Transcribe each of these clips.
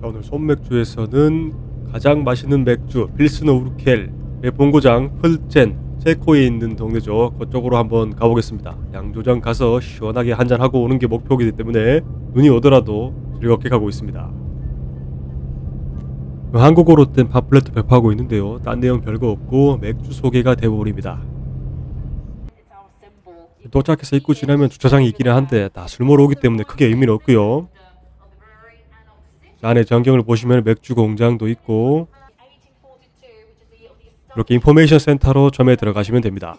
자, 오늘 손맥주에서는 가장 맛있는 맥주 필스너 우르켈의 본고장 펄젠 체코에 있는 동네죠. 그쪽으로 한번 가보겠습니다. 양조장 가서 시원하게 한잔하고 오는 게 목표이기 때문에 눈이 오더라도 즐겁게 가고 있습니다. 한국어로 된 팜플렛도 배포하고 있는데요. 딴 내용 별거 없고 맥주 소개가 대부분입니다. 도착해서 입구 지나면 주차장이 있기는 한데 다 술 먹으러 오기 때문에 크게 의미는 없고요. 안에 전경을 보시면 맥주 공장도 있고 이렇게 인포메이션 센터로 처음에 들어가시면 됩니다.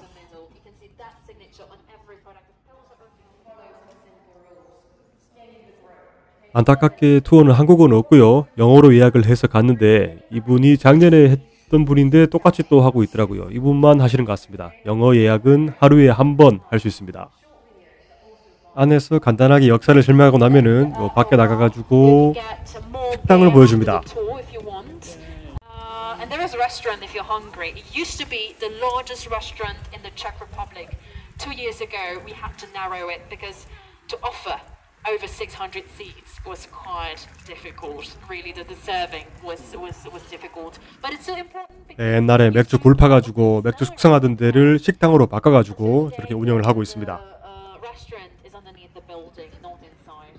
안타깝게 투어는 한국어는 없고요. 영어로 예약을 해서 갔는데 이분이 작년에 했던 분인데 똑같이 또 하고 있더라고요. 이분만 하시는 것 같습니다. 영어 예약은 하루에 한 번 할 수 있습니다. 안에서 간단하게 역사를 설명하고 나면은 요 밖에 나가가지고 식당을 보여줍니다. And there is a restaurant if you're hungry. It used to be the largest restaurant in the Czech Republic. Two years ago, we had to narrow it because to offer over 600 seats was quite difficult. Really, the, the serving was, was, was difficult. But it's still important because 네, 옛날에 맥주 굴 파가지고 맥주 숙성하던 데를 식당으로 바꿔가지고 저렇게 운영을 하고 있습니다. uh, restaurant is underneath the building, not inside.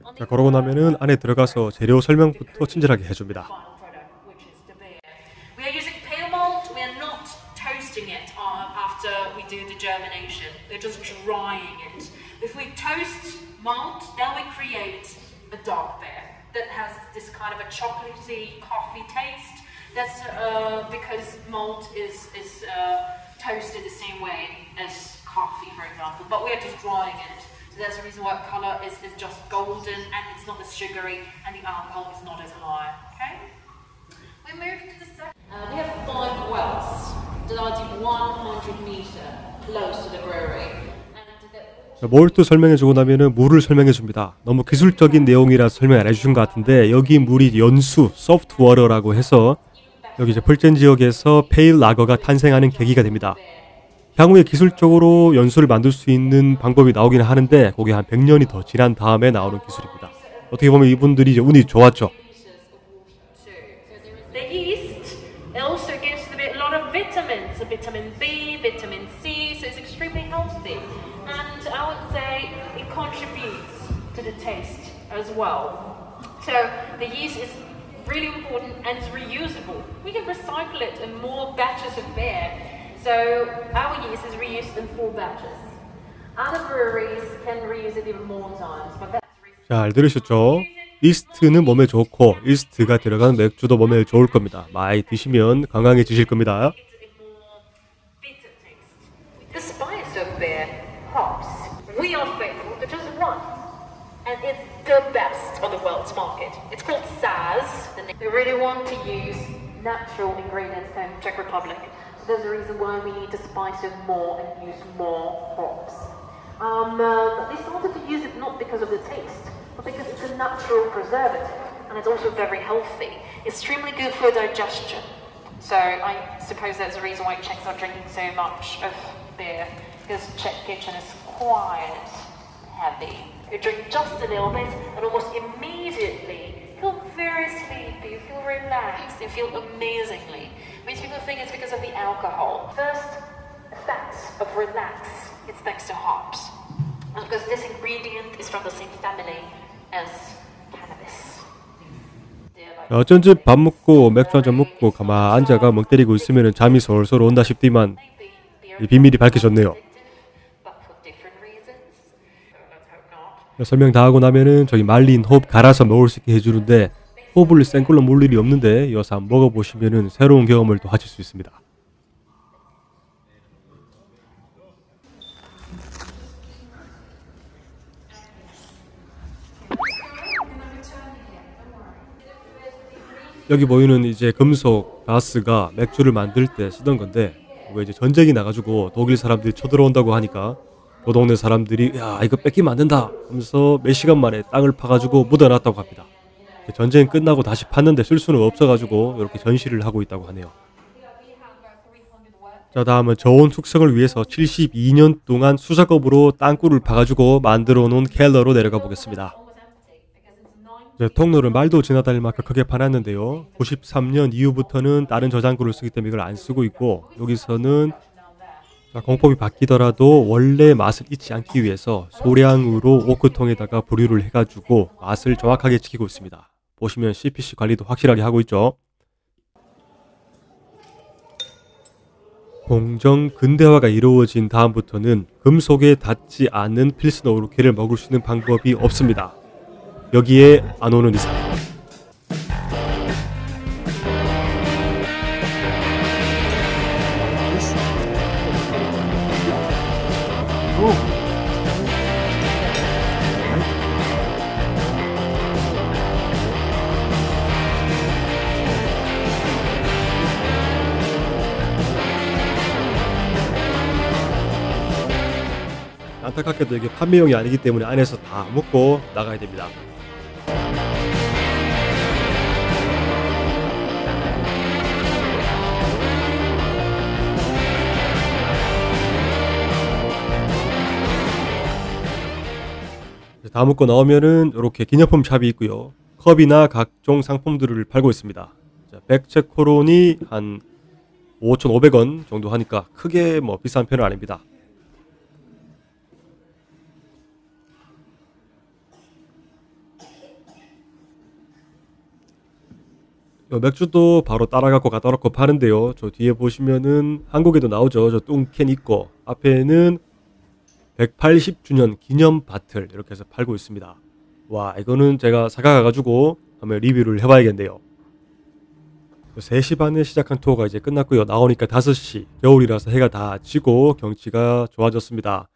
On 자, the 그러고 나면은 안에 들어가서 재료 설명부터 친절하게 해줍니다. final product, which is the beer. We are using pale malt. We are not toasting it uh, after we do the germination. We're just drying it. If we toast malt, then we create a dark beer that has this kind of a chocolatey coffee taste. That's uh, because malt is is uh, toasted the same way as coffee, for example. But we are just drying it. So that's the reason why color is, is just golden and it's not as sugary and the alcohol is not as high. Okay? We move to the second. Uh, we have five wells that are deep 100 meter close to the brewery. 몰트 설명해주고 나면은 물을 설명해줍니다. 너무 기술적인 내용이라 설명 안 해주신 것 같은데 여기 물이 연수, 소프트 워터라고 해서 여기 이제 펄젠 지역에서 페일 라거가 탄생하는 계기가 됩니다. 향후에 기술적으로 연수를 만들 수 있는 방법이 나오기는 하는데 그게 한 100년이 더 지난 다음에 나오는 기술입니다. 어떻게 보면 이분들이 이제 운이 좋았죠. So our yeast is reused in four batches. Other breweries can reuse it even more times, but that's 잘 들으셨죠? 이스트는 몸에 좋고 이스트가 들어간 맥주도 몸에 좋을 겁니다. 많이 드시면 건강해지실 겁니다. really want to use natural ingredients from Czech Republic. There's a reason why we need to spice it more and use more hops. Um, uh, they started to use it not because of the taste, but because it's a natural preservative, and it's also very healthy. It's Extremely good for digestion. So I suppose that's the reason why Czechs are drinking so much of beer, because Czech kitchen is quite heavy. You drink just a little bit, and almost immediately feel very sleepy, you feel relaxed, you feel amazingly. Most people think it's because of the alcohol. First effects of relax, it's thanks to hops. Because this ingredient is from the same family as cannabis. 어쩐지 밥 먹고 맥주 한 잔 먹고 가만 앉아가 멍 때리고 있으면 잠이 솔솔 온다 beer 이 비밀이 밝혀졌네요. 설명 다 하고 나면은 저기 말린 홉 갈아서 먹을 수 있게 해주는데 홉을 생걸로 물 일이 없는데 이어서 한번 먹어보시면은 새로운 경험을 또 하실 수 있습니다. 여기 보이는 이제 금속 가스가 맥주를 만들 때 쓰던 건데 이거 이제 전쟁이 나가지고 독일 사람들이 쳐들어온다고 하니까 그 동네 사람들이 야 이거 뺏기면 안 된다 하면서 몇 시간 만에 땅을 파가지고 묻어놨다고 합니다. 전쟁 끝나고 다시 팠는데 쓸 수는 없어가지고 이렇게 전시를 하고 있다고 하네요. 자 다음은 저온 숙성을 위해서 72년 동안 수작업으로 땅굴을 파가지고 만들어 놓은 켈러로 내려가 보겠습니다. 네, 통로를 말도 지나다닐 만큼 크게 파놨는데요. 93년 이후부터는 다른 저장고를 쓰기 때문에 이걸 안 쓰고 있고 여기서는 자, 공법이 바뀌더라도 원래 맛을 잊지 않기 위해서 소량으로 오크통에다가 보류를 해가지고 맛을 정확하게 지키고 있습니다. 보시면 CPC 관리도 확실하게 하고 있죠. 공정 근대화가 이루어진 다음부터는 금속에 닿지 않는 필스너 오르케를 먹을 수 있는 방법이 없습니다. 여기에 안 오는 이상. 안타깝게도 이게 판매용이 아니기 때문에 안에서 다 먹고 나가야 됩니다. 다 먹고 나오면은 이렇게 기념품 샵이 있고요. 컵이나 각종 상품들을 팔고 있습니다. 자, 백체 코론이 한 5,500원 정도 하니까 크게 뭐 비싼 편은 아닙니다. 맥주도 바로 따라갖고 갖다 놓고 파는데요. 저 뒤에 보시면은 한국에도 나오죠. 저 뚱캔 있고 앞에는 180주년 기념 바틀 이렇게 해서 팔고 있습니다. 와 이거는 제가 사가가지고 한번 리뷰를 해봐야겠네요. 3시 반에 시작한 투어가 이제 끝났고요. 나오니까 5시 겨울이라서 해가 다 지고 경치가 좋아졌습니다.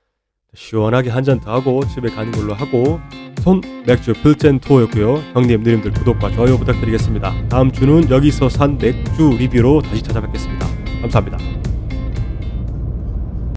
시원하게 한 잔 더 하고 집에 가는 걸로 하고 손 맥주 필젠 투어였고요. 형님 누님들 구독과 좋아요 부탁드리겠습니다. 다음 주는 여기서 산 맥주 리뷰로 다시 찾아뵙겠습니다. 감사합니다.